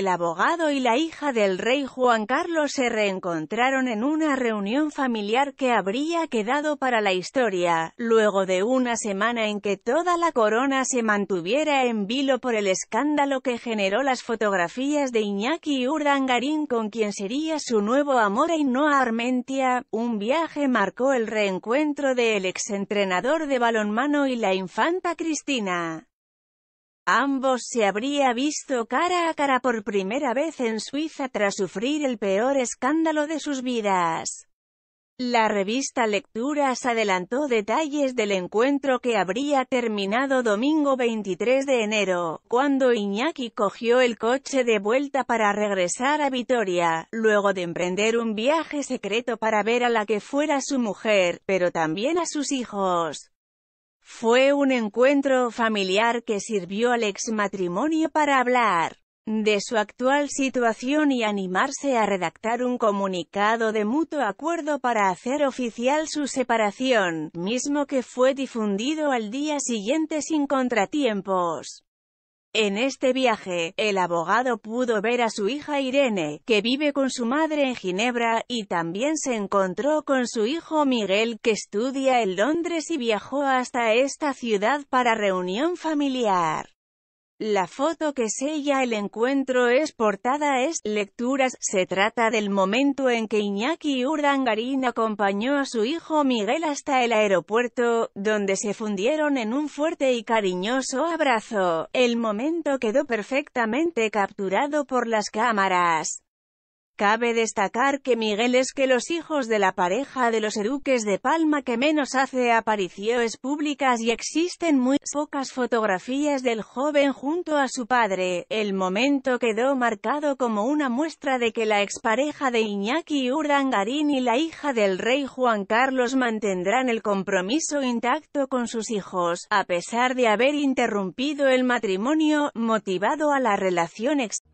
El abogado y la hija del rey Juan Carlos se reencontraron en una reunión familiar que habría quedado para la historia, luego de una semana en que toda la corona se mantuviera en vilo por el escándalo que generó las fotografías de Iñaki Urdangarín con quien sería su nuevo amor Ainhoa Armentia. Un viaje marcó el reencuentro del exentrenador de balonmano y la infanta Cristina. Ambos se habría visto cara a cara por primera vez en Suiza tras sufrir el peor escándalo de sus vidas. La revista Lecturas adelantó detalles del encuentro que habría terminado domingo 23 de enero, cuando Iñaki cogió el coche de vuelta para regresar a Vitoria, luego de emprender un viaje secreto para ver a la que fuera su mujer, pero también a sus hijos. Fue un encuentro familiar que sirvió al exmatrimonio para hablar de su actual situación y animarse a redactar un comunicado de mutuo acuerdo para hacer oficial su separación, mismo que fue difundido al día siguiente sin contratiempos. En este viaje, el abogado pudo ver a su hija Irene, que vive con su madre en Ginebra, y también se encontró con su hijo Miguel, que estudia en Londres y viajó hasta esta ciudad para reunión familiar. La foto que sella el encuentro es portada es Lecturas. Se trata del momento en que Iñaki Urdangarín acompañó a su hijo Miguel hasta el aeropuerto, donde se fundieron en un fuerte y cariñoso abrazo. El momento quedó perfectamente capturado por las cámaras. Cabe destacar que Miguel es que los hijos de la pareja de los Eruques de Palma que menos hace apariciones públicas y existen muy pocas fotografías del joven junto a su padre. El momento quedó marcado como una muestra de que la expareja de Iñaki Urdangarín y la hija del rey Juan Carlos mantendrán el compromiso intacto con sus hijos, a pesar de haber interrumpido el matrimonio, motivado a la relación exterior